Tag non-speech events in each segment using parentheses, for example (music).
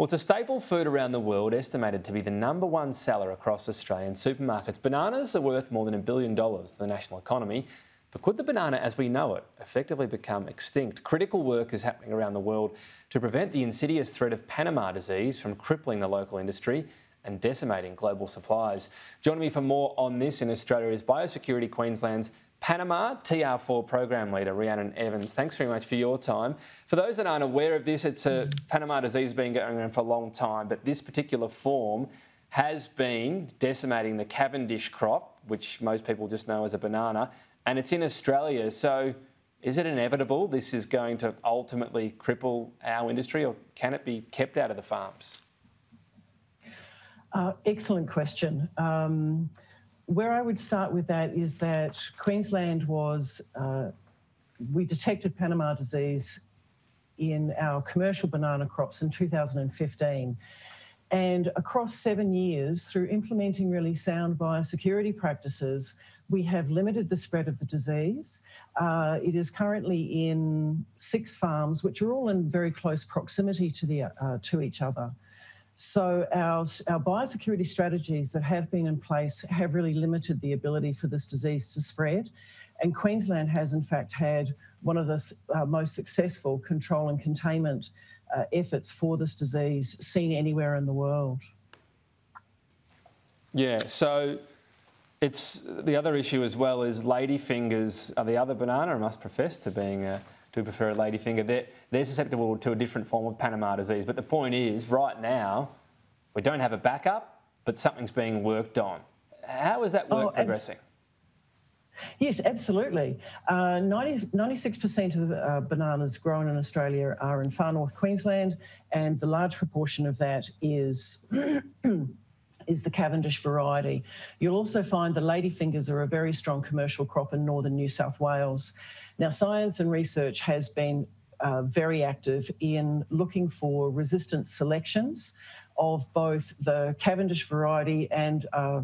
Well, it's a staple food around the world, estimated to be the number one seller across Australian supermarkets. Bananas are worth more than a billion dollars to the national economy. But could the banana as we know it effectively become extinct? Critical work is happening around the world to prevent the insidious threat of Panama disease from crippling the local industry and decimating global supplies. Joining me for more on this in Australia is Biosecurity Queensland's Panama TR4 program leader, Rhiannon Evans. Thanks very much for your time. For those that aren't aware of this, it's a Panama disease been going around for a long time, but this particular form has been decimating the Cavendish crop, which most people just know as a banana, and it's in Australia. So is it inevitable this is going to ultimately cripple our industry, or can it be kept out of the farms? Uh, excellent question. Um, where I would start with that is that Queensland was, uh, we detected Panama disease in our commercial banana crops in 2015. And across seven years, through implementing really sound biosecurity practices, we have limited the spread of the disease. Uh, it is currently in six farms, which are all in very close proximity to, the, uh, to each other. So our, our biosecurity strategies that have been in place have really limited the ability for this disease to spread. And Queensland has in fact had one of the uh, most successful control and containment uh, efforts for this disease seen anywhere in the world. Yeah, so it's the other issue as well is ladyfingers are the other banana, I must profess to being a to prefer a ladyfinger. They're, they're susceptible to a different form of Panama disease. But the point is, right now, we don't have a backup, but something's being worked on. How is that work oh, progressing? Yes, absolutely. Uh, 90, 96% of uh, bananas grown in Australia are in far north Queensland, and the large proportion of that is (clears throat) is the Cavendish variety. You'll also find the ladyfingers are a very strong commercial crop in northern New South Wales. Now, science and research has been uh, very active in looking for resistant selections of both the Cavendish variety and uh,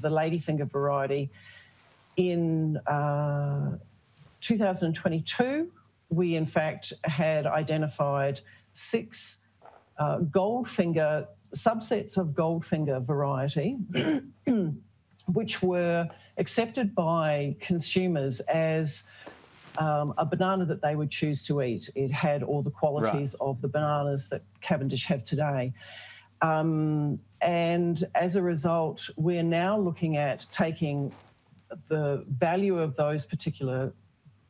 the ladyfinger variety. In uh, 2022, we in fact had identified six uh, Goldfinger, subsets of Goldfinger variety, (clears throat) which were accepted by consumers as um, a banana that they would choose to eat. It had all the qualities right. of the bananas that Cavendish have today. Um, and as a result, we're now looking at taking the value of those particular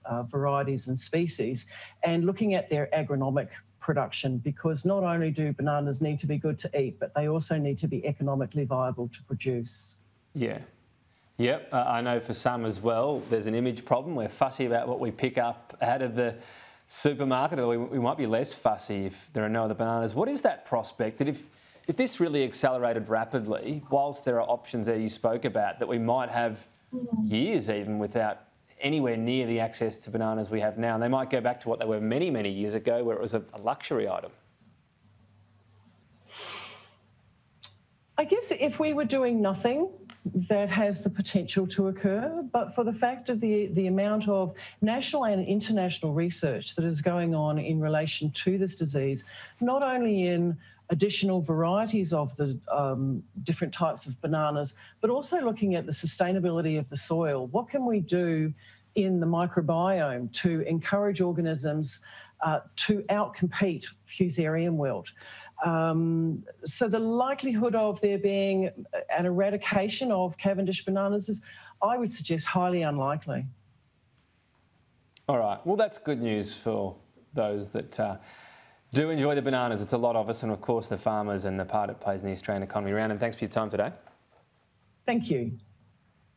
uh, varieties and species and looking at their agronomic production because not only do bananas need to be good to eat, but they also need to be economically viable to produce. Yeah. Yep, uh, I know for some as well, there's an image problem. We're fussy about what we pick up out of the supermarket, or we, we might be less fussy if there are no other bananas. What is that prospect that if, if this really accelerated rapidly, whilst there are options there you spoke about, that we might have years even without anywhere near the access to bananas we have now. And they might go back to what they were many, many years ago, where it was a, a luxury item. I guess if we were doing nothing, that has the potential to occur. But for the fact of the, the amount of national and international research that is going on in relation to this disease, not only in additional varieties of the um, different types of bananas, but also looking at the sustainability of the soil. What can we do in the microbiome to encourage organisms uh, to outcompete fusarium wilt? Um, so the likelihood of there being an eradication of Cavendish bananas is, I would suggest, highly unlikely. All right. Well, that's good news for those that uh, do enjoy the bananas. It's a lot of us, and of course the farmers and the part it plays in the Australian economy around. And thanks for your time today. Thank you.